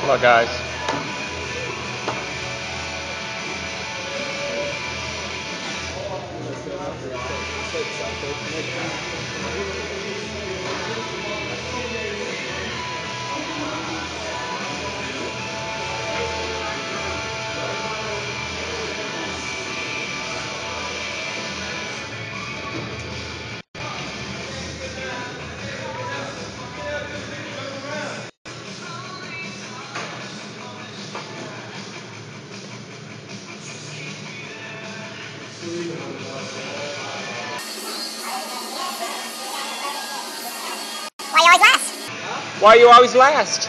Come on, guys. Why Why are you always last?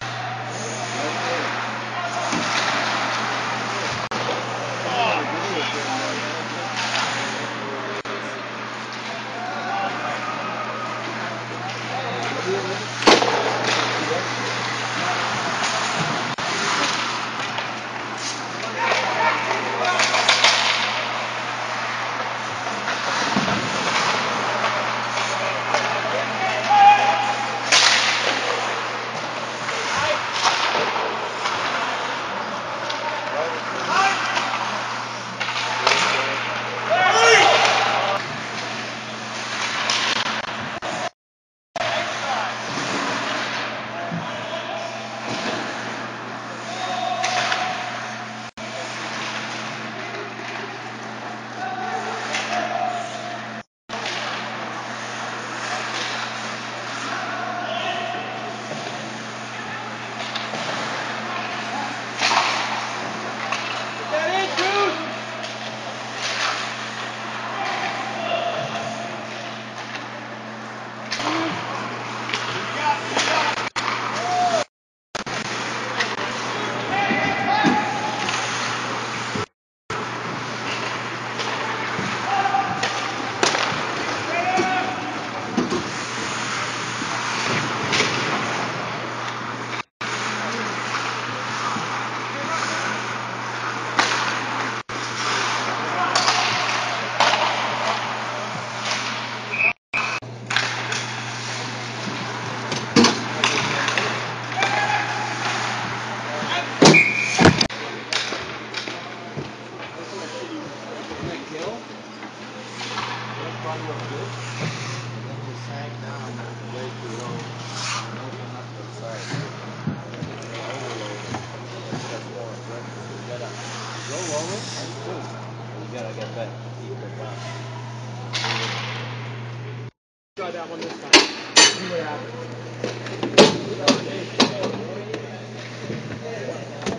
That one this time. See what happens.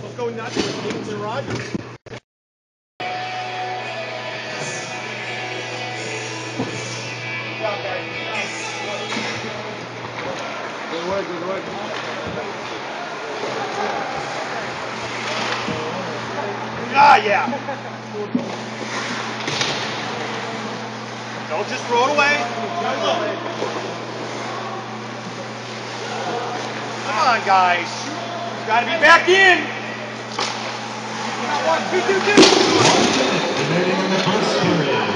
Let's go nuts with Stevens and Rogers. Ah, yeah. Don't just throw it away. Come on, guys. You gotta be back in. Remaining in the first period.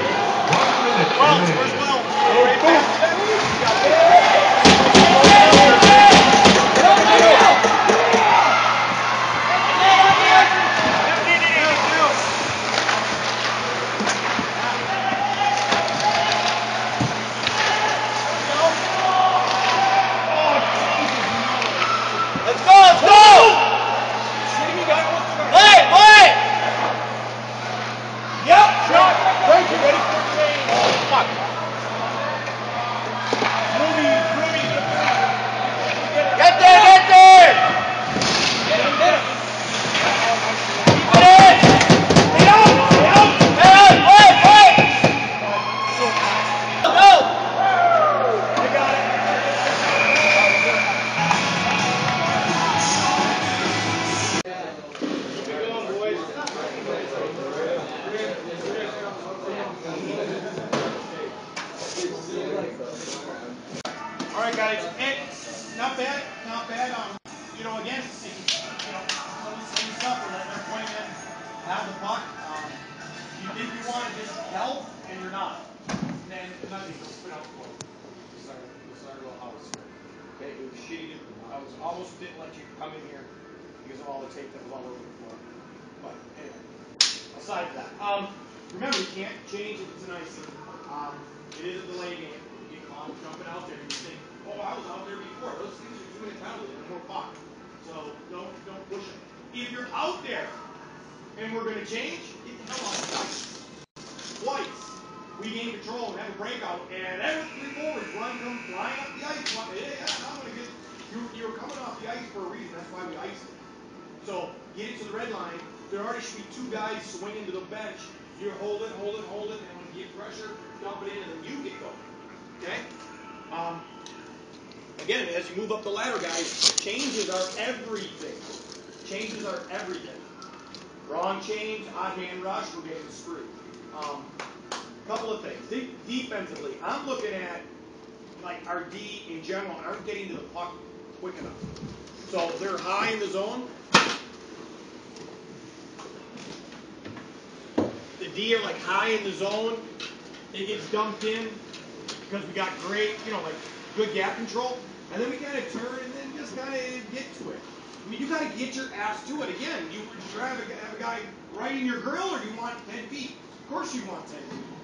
One minute Wells, remaining. where's Hey, not bad, not bad. Um, you know, again, see, you know, some of the same stuff. We're letting their point men have the puck. Um, you think you want to just help, and you're not. And then nothing. Go spit out the goal. Sorry, sorry about how it's. Okay, it was shitty. I was almost didn't let you come in here because of all the tape that was all over the floor. But anyway, aside from that, um, remember you can't change if it's an icing. Um, it is a delay game. You on jumping out there you think, oh, I was out there before. Those things are two minute penalty. They're more puck. So don't don't push it. If you're out there and we're gonna change, get the hell off the ice. Twice. We gain control and have a breakout, and every three forwards run come flying up the ice. Hey, yeah, I'm gonna get you. You're coming off the ice for a reason. That's why we ice it. So get it to the red line. There already should be two guys swinging to the bench. You hold it, hold it, hold it, and when you get pressure, dump it in, and then you get going. Okay? Um, again, as you move up the ladder, guys, changes are everything. Changes are everything. Wrong change, odd man rush, we're getting screwed. Um, couple of things. De- defensively, I'm looking at like our D in general aren't getting to the puck quick enough. So they're high in the zone. The D are like high in the zone. It gets dumped in because we got great, you know, like good gap control. And then we kind of turn and then just kind of get to it. I mean, you got to get your ass to it. Again, you would you rather have a guy right in your grill or you want 10 feet? Of course you want 10 feet.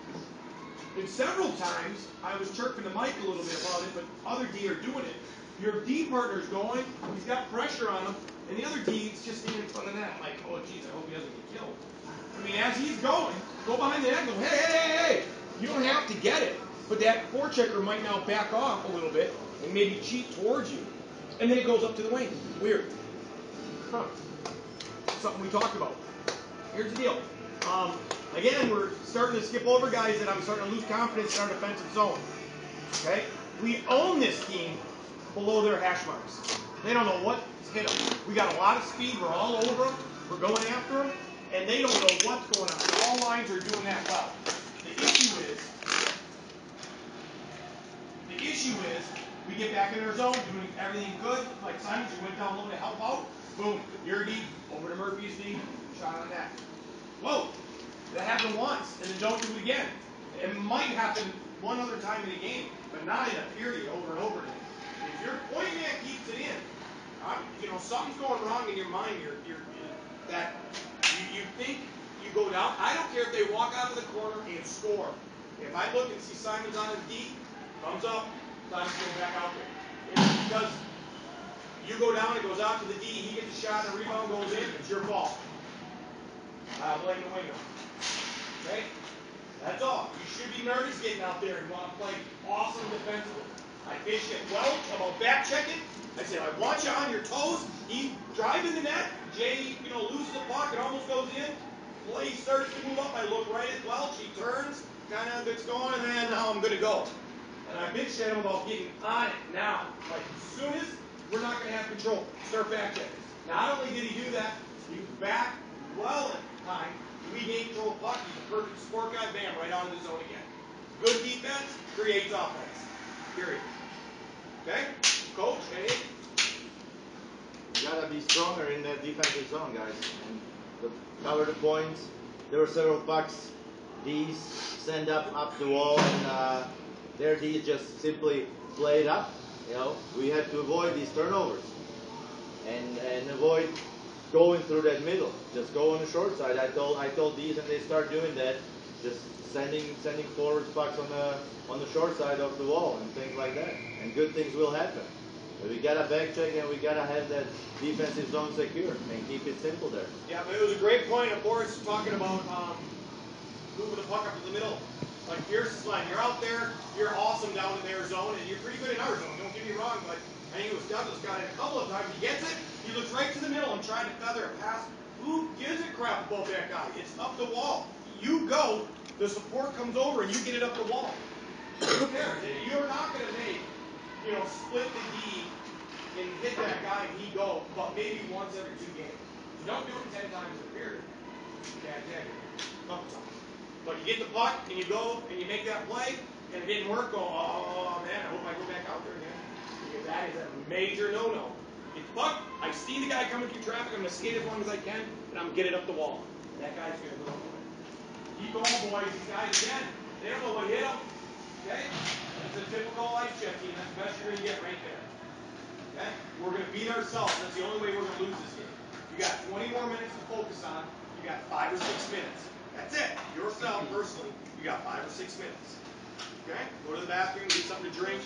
And several times I was chirping to Mike a little bit about it, but other D are doing it. Your D partner's going, he's got pressure on him, and the other D's just in front of that, like, oh geez, I hope he doesn't get killed. I mean, as he's going, go behind the net and go, hey, hey, hey, hey. You don't have to get it, but that forechecker might now back off a little bit and maybe cheat towards you. And then it goes up to the wing. Weird. Huh. Something we talked about. Here's the deal. Um, again, we're starting to skip over guys that I'm starting to lose confidence in our defensive zone. Okay? We own this team below their hash marks. They don't know what's hit them. We got a lot of speed. We're all over them. We're going after them. And they don't know what's going on. All lines are doing that well. The issue is, the issue is, we get back in our zone, doing everything good. Like Simon, you went down low to help out. Boom, your D, over to Murphy's D, shot on that. Whoa, that happened once, and then don't do it again. It might happen one other time in a game, but not in a period over and over again. If your point man keeps it in, I'm, you know something's going wrong in your mind. You're, you're that you, you think you go down. I don't care if they walk out of the corner and score. If I look and see Simon's on his D, thumbs up. Simon's going back out there. It's because you go down, it goes out to the D, he gets a shot, and the rebound goes in. It's your fault. I blame the winger. Okay? That's all. You should be nervous getting out there and want to play awesome defensively. I pitched it well about back checking. I said, I want you on your toes. He's driving the net. Jay, you know, loses the puck. It almost goes in. Play starts to move up. I look right at Welch. He turns, kind of gets going, and then now I'm going to go. And I at him about getting on it now. Like, as soon as we're not going to have control, start back checking. Not only did he do that, he was back well in time. We gained control of puck. He's a perfect support guy. Bam, right on the zone again. Good defense creates offense. Period. Okay? Coach, anything? You gotta be stronger in that defensive zone, guys. And the, cover the points. There were several pucks. These send up up the wall, and uh, there these just simply played up. You know, we have to avoid these turnovers and and avoid going through that middle. Just go on the short side. I told I told these, and they start doing that. Just sending sending forward pucks on the on the short side of the wall and things like that. And good things will happen. But we gotta back check and we gotta have that defensive zone secure and keep it simple there. Yeah, but it was a great point of Boris talking about um, moving the puck up to the middle. Like here's the line. You're out there, you're awesome down in zone, and you're pretty good in our zone. Don't get me wrong, but I think it was Douglas got it a couple of times. He gets it, he looks right to the middle and trying to feather a pass. Who gives a crap about that guy? It's up the wall. You go, the support comes over, and you get it up the wall. You're not going to make, you know, split the D and hit that guy and he go, but maybe once every two games. Don't do it ten times a period. Yeah, yeah, couple times. But you get the puck and you go and you make that play and it didn't work. Go, oh man, I hope I go back out there again. Because that is a major no-no. Get the puck. I see the guy coming through traffic. I'm gonna skate as long as I can and I'm gonna get it up the wall. That guy's gonna go. Keep going, boys. These guys again. They don't know what hit them. Okay? It's a typical ice check team. That's the best you're gonna get right there. Okay? We're going to beat ourselves. That's the only way we're going to lose this game. You got 20 more minutes to focus on. You got five or six minutes. That's it. Yourself personally, you got five or six minutes. Okay? Go to the bathroom, get something to drink.